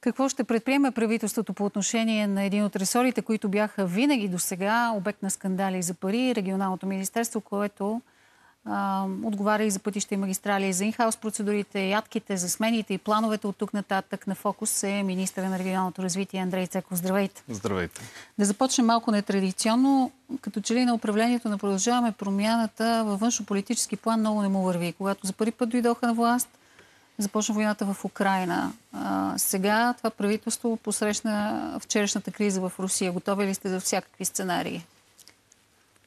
Какво ще предприеме правителството по отношение на един от ресорите, които бяха винаги до сега обект на скандали за пари, регионалното министерство, което а, отговаря и за пътища и магистрали, за инхаус процедурите, ядките, за смените и плановете от тук нататък на фокус е министър на регионалното развитие Андрей Цеков. Здравейте! Здравейте! Да започнем малко нетрадиционно. Като че ли на управлението на продължаваме промяната във външно-политически план много не му върви. Когато за първи път дойдоха на власт, започна войната в Украина. Сега това правителство посрещна вчерашната криза в Русия. Готови ли сте за всякакви сценарии?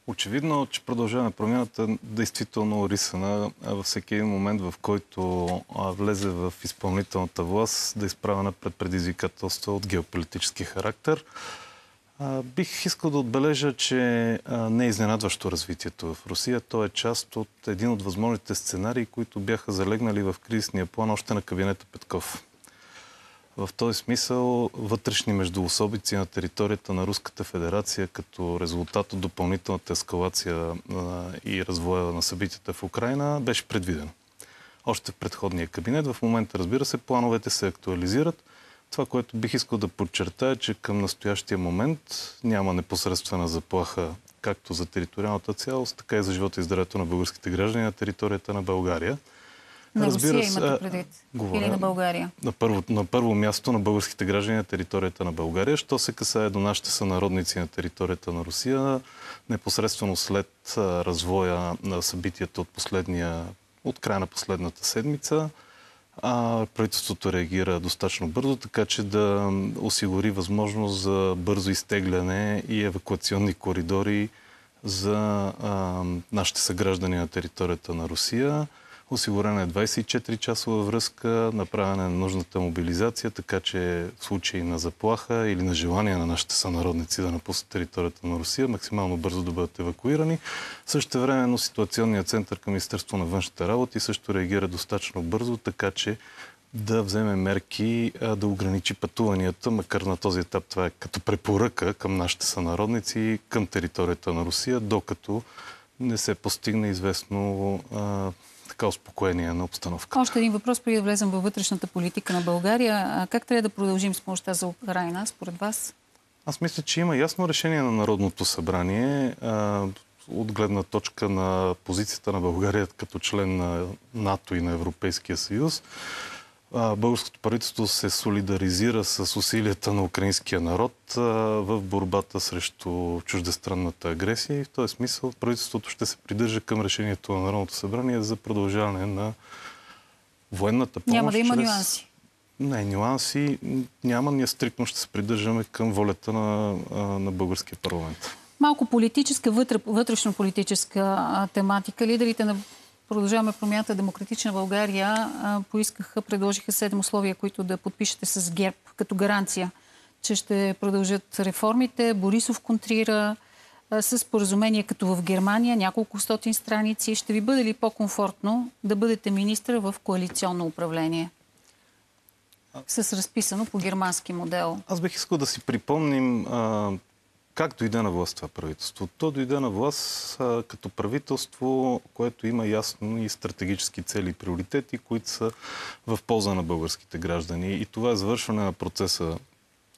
Очевидно, че продължаваме промяната действително рисана във всеки един момент, в който влезе в изпълнителната власт да е изправена пред предизвикателства от геополитически характер. Бих искал да отбележа, че не е изненадващо развитието в Русия. То е част от един от възможните сценарии, които бяха залегнали в кризисния план още на кабинета Петков. В този смисъл вътрешни междуособици на територията на Руската федерация като резултат от допълнителната ескалация и развоя на събитията в Украина беше предвиден. Още в предходния кабинет. В момента, разбира се, плановете се актуализират. Това, което бих искал да подчертая, е, че към настоящия момент няма непосредствена заплаха както за териториалната цялост, така и за живота и здравето на българските граждани на територията на България. На Разбира Русия имате предвид? Говоря, Или на България? На първо, на първо място на българските граждани на територията на България. Що се касае до нашите сънародници на територията на Русия, непосредствено след развоя на събитията от последния, от края на последната седмица, а, правителството реагира достатъчно бързо, така че да осигури възможност за бързо изтегляне и евакуационни коридори за а, нашите съграждани на територията на Русия. Осигурена е 24-часова връзка, направена е нужната мобилизация, така че в случай на заплаха или на желание на нашите сънародници да напуснат територията на Русия, максимално бързо да бъдат евакуирани. Също времено ситуационният център към Министерство на външните работи също реагира достатъчно бързо, така че да вземе мерки да ограничи пътуванията, макар на този етап това е като препоръка към нашите сънародници към територията на Русия, докато не се постигне известно така успокоение на обстановка. Още един въпрос, преди да влезем във вътрешната политика на България. Как трябва да продължим с помощта за Украина, според вас? Аз мисля, че има ясно решение на Народното събрание от гледна точка на позицията на България като член на НАТО и на Европейския съюз българското правителство се солидаризира с усилията на украинския народ в борбата срещу чуждестранната агресия и в този смисъл правителството ще се придържа към решението на Народното събрание за продължаване на военната помощ. Няма да има чрез... нюанси. Не, нюанси няма. Ние стрикно ще се придържаме към волята на, на българския парламент. Малко политическа, вътрешно-политическа тематика. Лидерите на Продължаваме промяната Демократична България поискаха, предложиха седем условия, които да подпишете с ГЕРБ като гаранция, че ще продължат реформите. Борисов контрира с споразумение като в Германия, няколко стотин страници. Ще ви бъде ли по-комфортно да бъдете министра в коалиционно управление? С разписано по германски модел. Аз бих искал да си припомним как дойде на власт това правителство? То дойде на власт а, като правителство, което има ясно и стратегически цели и приоритети, които са в полза на българските граждани. И това е завършване на процеса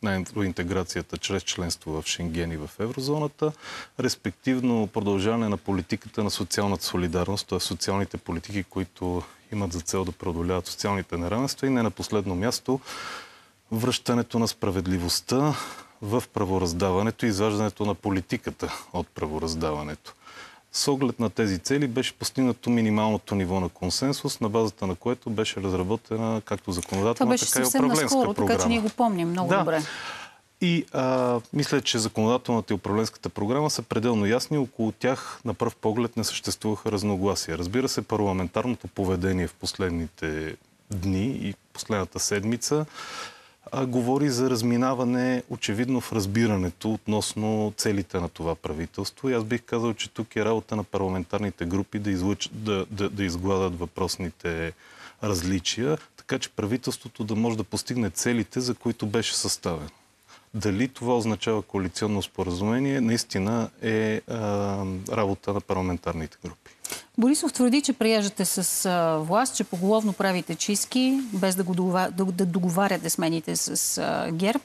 на интеграцията чрез членство в Шенген и в еврозоната, респективно продължаване на политиката на социалната солидарност, т.е. социалните политики, които имат за цел да преодоляват социалните неравенства и не на последно място връщането на справедливостта в правораздаването и изваждането на политиката от правораздаването. С оглед на тези цели беше постигнато минималното ниво на консенсус, на базата на което беше разработена както законодателна, така и управленска наскоро, програма. Така че ние го помним много да. добре. И а, мисля, че законодателната и управленската програма са пределно ясни. Около тях на пръв поглед не съществуваха разногласия. Разбира се, парламентарното поведение в последните дни и последната седмица а, говори за разминаване очевидно в разбирането относно целите на това правителство. И аз бих казал, че тук е работа на парламентарните групи да, излъч, да, да, да изгладат въпросните различия, така че правителството да може да постигне целите, за които беше съставен. Дали това означава коалиционно споразумение, наистина е а, работа на парламентарните групи. Борисов твърди, че прияждате с а, власт, че поголовно правите чистки, без да, го договар... да, да договаряте смените с а, ГЕРБ.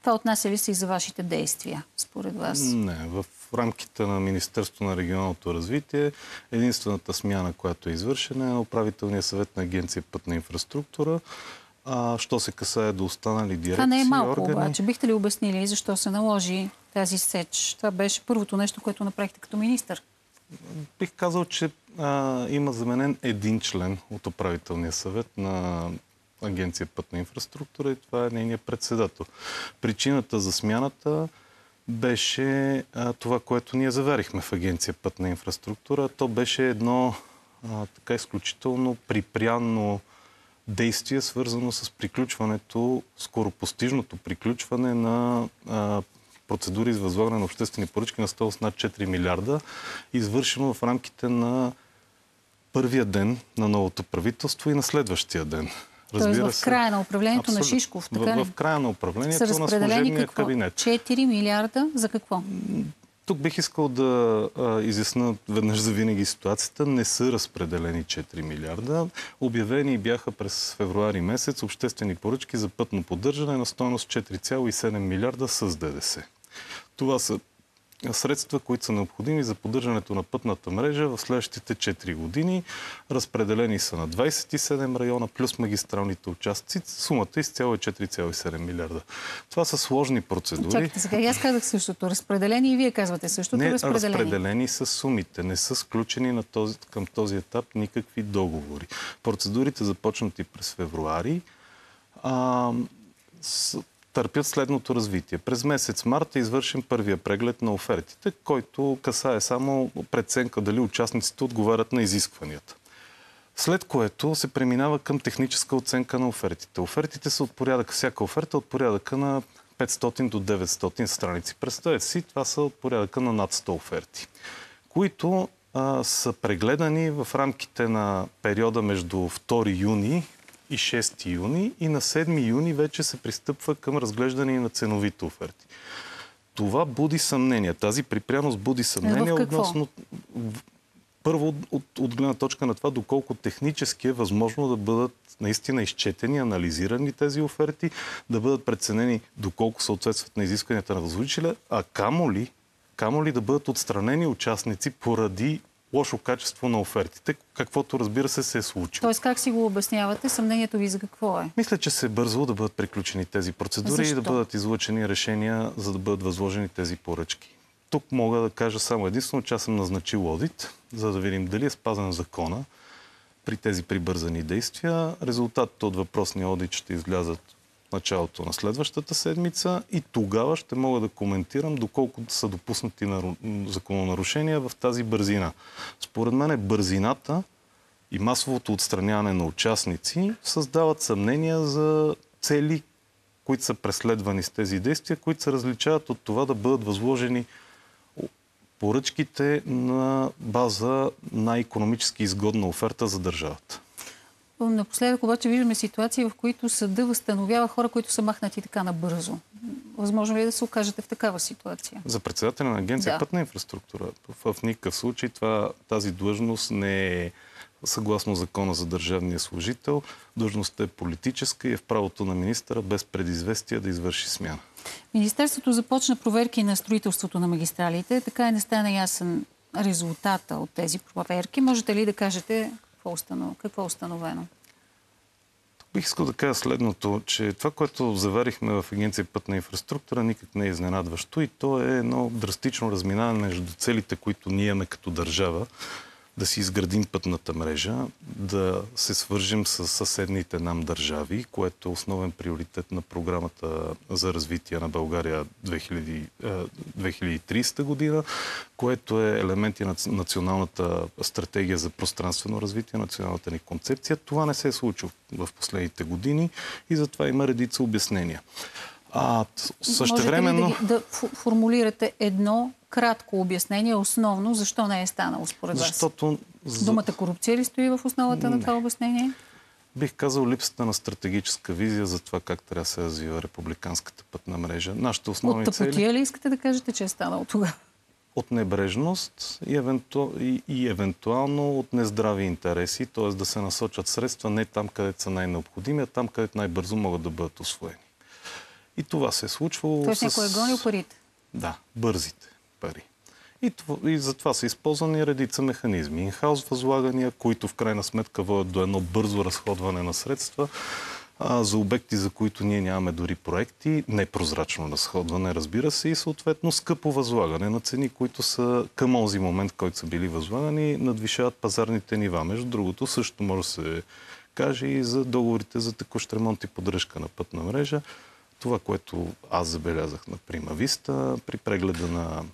Това отнася ли се и за вашите действия, според вас? Не. В рамките на Министерство на регионалното развитие единствената смяна, която е извършена е на управителния съвет на Агенция Пътна инфраструктура. А, що се касае до останали дирекции, Това не е малко органи... обаче. Бихте ли обяснили защо се наложи тази сеч? Това беше първото нещо, което направихте като министър. Бих казал, че а, има заменен един член от управителния съвет на Агенция Пътна инфраструктура и това е нейният председател. Причината за смяната беше а, това, което ние заверихме в Агенция Пътна инфраструктура. То беше едно а, така изключително припрянно действие, свързано с приключването, скоропостижното приключване на а, процедури за възлагане на обществени поръчки на стоеност над 4 милиарда, извършено в рамките на първия ден на новото правителство и на следващия ден. Разбира Тоест в края на управлението абсолютно. на Шишков, така в, в края на управлението на служебния какво? кабинет. 4 милиарда за какво? Тук бих искал да а, изясна веднъж за винаги ситуацията. Не са разпределени 4 милиарда. Обявени бяха през февруари месец обществени поръчки за пътно поддържане на стоеност 4,7 милиарда с ДДС. Това са средства, които са необходими за поддържането на пътната мрежа в следващите 4 години. Разпределени са на 27 района, плюс магистралните участъци. Сумата изцяло е 4,7 милиарда. Това са сложни процедури. Чакайте, сега аз казах същото. Разпределени и вие казвате същото. Не, разпределени. разпределени са сумите. Не са сключени на този, към този етап никакви договори. Процедурите започнати през февруари. А, търпят следното развитие. През месец март е извършен първия преглед на офертите, който касае само преценка дали участниците отговарят на изискванията. След което се преминава към техническа оценка на офертите. Офертите са от порядъка, всяка оферта от порядъка на 500 до 900 страници. Представете си, това са от порядъка на над 100 оферти, които а, са прегледани в рамките на периода между 2 юни и 6 юни и на 7 юни вече се пристъпва към разглеждане на ценовите оферти. Това буди съмнение. Тази припряност буди съмнение относно първо от, от, от гледна точка на това, доколко технически е възможно да бъдат наистина изчетени, анализирани тези оферти, да бъдат преценени доколко съответстват на изискванията на възложителя, а камо ли, камо ли да бъдат отстранени участници поради лошо качество на офертите, каквото разбира се се е случило. Тоест как си го обяснявате? Съмнението ви за какво е? Мисля, че се е бързо да бъдат приключени тези процедури Защо? и да бъдат излъчени решения, за да бъдат възложени тези поръчки. Тук мога да кажа само единствено, че аз съм назначил одит, за да видим дали е спазен закона при тези прибързани действия. Резултатите от въпросния одит ще излязат началото на следващата седмица и тогава ще мога да коментирам доколко са допуснати закононарушения в тази бързина. Според мен бързината и масовото отстраняване на участници създават съмнения за цели, които са преследвани с тези действия, които се различават от това да бъдат възложени поръчките на база на економически изгодна оферта за държавата. Напоследък обаче виждаме ситуации, в които съда възстановява хора, които са махнати така набързо. Възможно ли е да се окажете в такава ситуация? За председателя на агенция да. пътна инфраструктура в, в никакъв случай това, тази длъжност не е съгласно закона за държавния служител. Длъжността е политическа и е в правото на министъра без предизвестие да извърши смяна. Министерството започна проверки на строителството на магистралите. Така и не стана ясен резултата от тези проверки. Можете ли да кажете какво, установ... какво е установено? Бих искал да кажа следното, че това, което заварихме в Агенция пътна инфраструктура, никак не е изненадващо и то е едно драстично разминаване между целите, които ние имаме като държава да си изградим пътната мрежа, да се свържим с съседните нам държави, което е основен приоритет на програмата за развитие на България 2000, 2030 е, година, което е елементи на националната стратегия за пространствено развитие, националната ни концепция. Това не се е случило в последните години и затова има редица обяснения. А, същевременно... Можете ли да, да формулирате едно кратко обяснение, основно, защо не е станало според вас? Защото... Думата корупция ли стои в основата не. на това обяснение? Бих казал липсата на стратегическа визия за това как трябва да се развива републиканската пътна мрежа. Нашите основни От тъпотия цели... ли искате да кажете, че е станало тогава? От небрежност и, евенту... и, и евентуално от нездрави интереси, т.е. да се насочат средства не там, където са най-необходими, а там, където най-бързо могат да бъдат освоени. И това се е случвало. Тоест с... някой е гонил парите. Да, бързите пари. И, това, и затова са използвани редица механизми. Инхаус възлагания, които в крайна сметка водят до едно бързо разходване на средства а, за обекти, за които ние нямаме дори проекти, непрозрачно разходване, разбира се, и съответно скъпо възлагане на цени, които са към този момент, който са били възлагани, надвишават пазарните нива. Между другото, също може да се каже и за договорите за текущ ремонт и поддръжка на пътна мрежа. Това, което аз забелязах на Прима Виста при прегледа на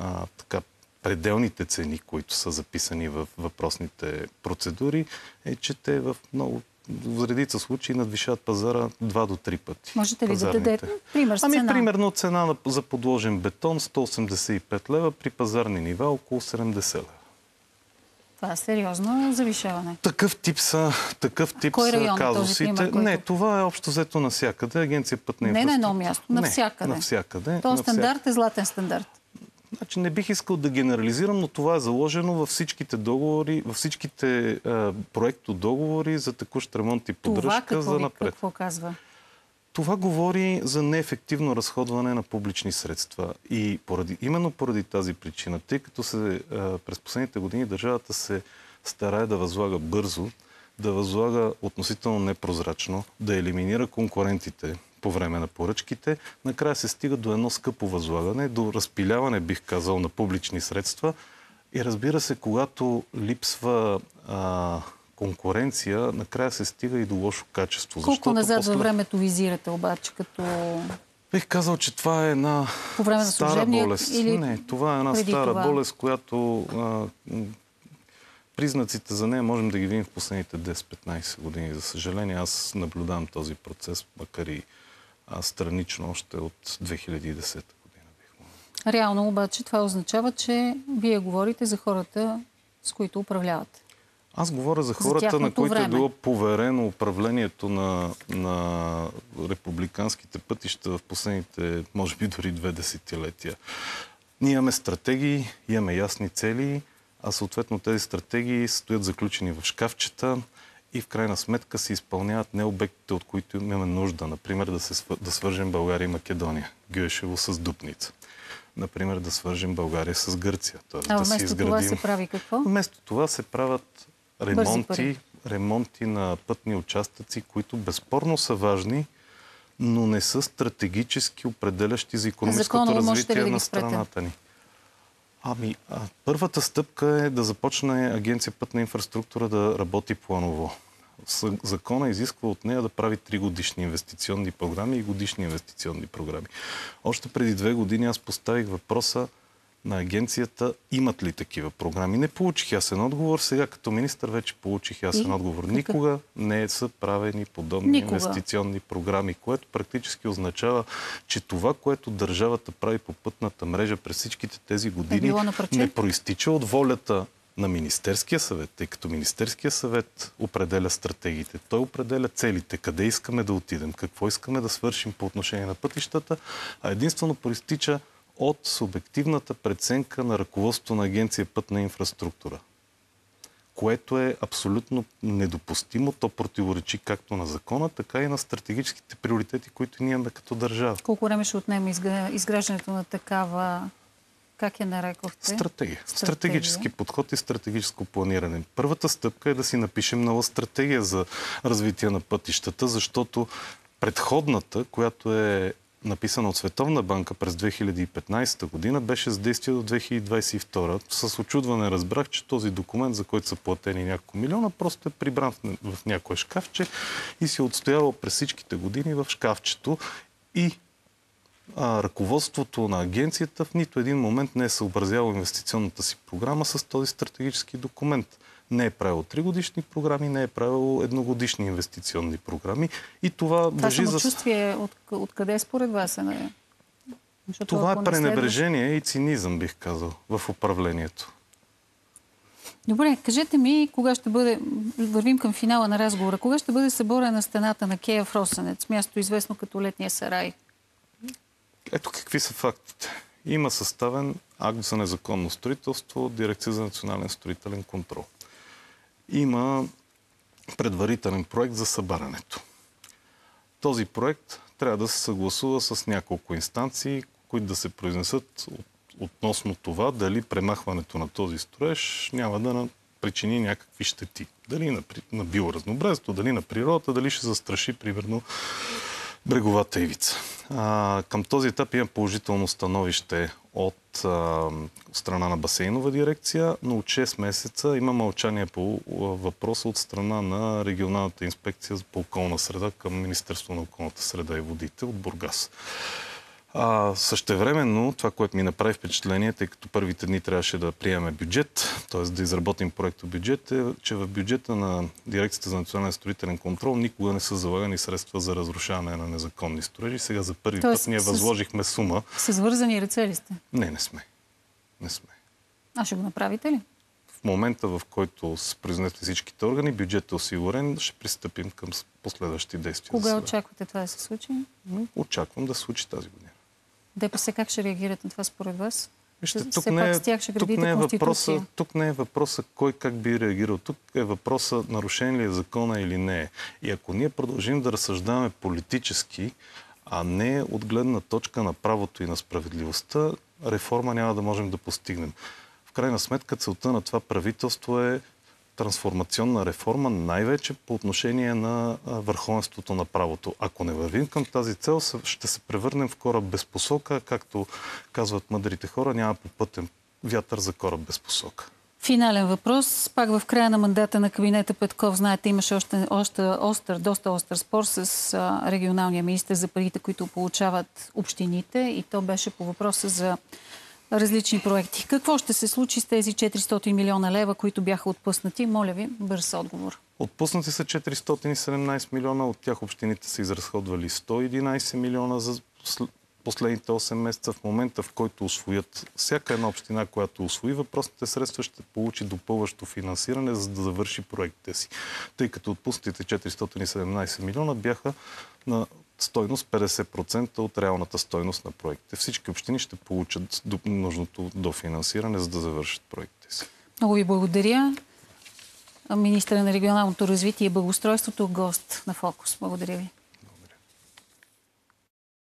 а, така, пределните цени, които са записани в въпросните процедури, е, че те в много в редица случаи надвишават пазара 2 до 3 пъти. Можете ли да дадете пример с ами, цена? примерно цена за подложен бетон 185 лева, при пазарни нива около 70 лева. Това е сериозно завишаване. Такъв тип са, такъв тип Кой са район казусите. този пример. Не, това е общо взето навсякъде. Агенция пътна Не инфраструктура. на едно място, навсякъде. Не, навсякъде. Този навсякъде. стандарт е златен стандарт. Значи не бих искал да генерализирам, но това е заложено във всичките договори, във всичките е, проекто договори за текущ ремонт и поддръжка това за напред. какво казва? Това говори за неефективно разходване на публични средства. И поради, именно поради тази причина, тъй като се, е, през последните години държавата се старае да възлага бързо, да възлага относително непрозрачно, да елиминира конкурентите по време на поръчките, накрая се стига до едно скъпо възлагане, до разпиляване, бих казал, на публични средства. И разбира се, когато липсва а, конкуренция, накрая се стига и до лошо качество. Колко назад после... във времето визирате обаче, като... Бих казал, че това е една По време на стара болест. или Не, това е една стара това? болест, която а, признаците за нея можем да ги видим в последните 10-15 години. За съжаление, аз наблюдавам този процес, макар и а, странично още от 2010 година. Реално обаче това означава, че вие говорите за хората, с които управлявате. Аз говоря за хората, на тяхното които е време. било поверено управлението на, на републиканските пътища в последните, може би дори две десетилетия. Ние имаме стратегии, имаме ясни цели, а съответно тези стратегии стоят заключени в шкафчета и в крайна сметка се изпълняват не обектите, от които имаме нужда. Например, да, се, да свържем България и Македония. Гюешево с Дупница. Например, да свържем България с Гърция. Тоест, А да вместо изградим... това се прави какво? Вместо това се правят ремонти, ремонти на пътни участъци, които безспорно са важни, но не са стратегически определящи за економическото Законово развитие да на страната ни. Ами, първата стъпка е да започне Агенция пътна инфраструктура да работи планово. Закона изисква от нея да прави три годишни инвестиционни програми и годишни инвестиционни програми. Още преди две години аз поставих въпроса на агенцията имат ли такива програми. Не получих ясен отговор. Сега като министр вече получих ясен отговор. Никога не са правени подобни Никога. инвестиционни програми, което практически означава, че това, което държавата прави по пътната мрежа през всичките тези години, парче? не проистича от волята на Министерския съвет, тъй като Министерския съвет определя стратегиите. Той определя целите, къде искаме да отидем, какво искаме да свършим по отношение на пътищата, а единствено проистича от субективната преценка на ръководството на Агенция пътна инфраструктура което е абсолютно недопустимо. То противоречи както на закона, така и на стратегическите приоритети, които ние имаме като държава. Колко време ще отнеме изгра- изграждането на такава, как я нарекохте? Стратегия. Стратегически подход и стратегическо планиране. Първата стъпка е да си напишем нова стратегия за развитие на пътищата, защото предходната, която е написана от Световна банка през 2015 година, беше с действие до 2022. С очудване разбрах, че този документ, за който са платени няколко милиона, просто е прибран в, някое шкафче и си е отстоявал през всичките години в шкафчето и а, ръководството на агенцията в нито един момент не е съобразяло инвестиционната си програма с този стратегически документ. Не е правило тригодишни програми, не е правило едногодишни инвестиционни програми. И това, Това въжи за... самочувствие от, откъде според вас е? Не? Защото Това е пренебрежение и цинизъм, бих казал, в управлението. Добре, кажете ми, кога ще бъде, вървим към финала на разговора, кога ще бъде съборена стената на Кея в Росенец, място известно като Летния сарай? Ето какви са фактите. Има съставен акт за незаконно строителство Дирекция за национален строителен контрол. Има предварителен проект за събарането. Този проект трябва да се съгласува с няколко инстанции, които да се произнесат относно това дали премахването на този строеж няма да причини някакви щети. Дали на, на биоразнообразието, дали на природата, дали ще застраши, примерно, бреговата ивица. А, към този етап има положително становище от страна на басейнова дирекция, но от 6 месеца има мълчание по въпроса от страна на регионалната инспекция по околна среда към Министерство на околната среда и водите от Бургас. А, същевременно, това, което ми направи впечатление, тъй като първите дни трябваше да приемем бюджет, т.е. да изработим проекто бюджет, е, че в бюджета на Дирекцията за национален строителен контрол никога не са залагани средства за разрушаване на незаконни строежи. Сега за първи Тоест, път ние възложихме сума. С вързани ръце ли сте? Не, не сме. Не сме. А ще го направите ли? В момента, в който се признесли всичките органи, бюджетът е осигурен, ще пристъпим към последващи действия. Кога очаквате това да се случи? Очаквам да се случи тази година. ДПС как ще реагират на това според вас? Вижте, тук, не е, тук, не е въпроса, тук не е въпроса кой как би реагирал. Тук е въпроса нарушен ли е закона или не е. И ако ние продължим да разсъждаваме политически, а не от гледна точка на правото и на справедливостта, реформа няма да можем да постигнем. В крайна сметка целта на това правителство е трансформационна реформа, най-вече по отношение на върховенството на правото. Ако не вървим към тази цел, ще се превърнем в кораб без посока, както казват мъдрите хора, няма попътен вятър за кораб без посока. Финален въпрос. Пак в края на мандата на кабинета Петков, знаете, имаше още, още остър, доста остър спор с а, регионалния министр за парите, които получават общините и то беше по въпроса за различни проекти. Какво ще се случи с тези 400 милиона лева, които бяха отпуснати? Моля ви, бърз отговор. Отпуснати са 417 милиона, от тях общините са изразходвали 111 милиона за последните 8 месеца. В момента, в който освоят всяка една община, която освои въпросните средства, ще получи допълващо финансиране, за да завърши проектите си. Тъй като отпуснатите 417 милиона бяха на стойност 50% от реалната стойност на проектите. Всички общини ще получат нужното дофинансиране, за да завършат проектите си. Много ви благодаря. Министра на регионалното развитие и благоустройството, гост на Фокус. Благодаря ви.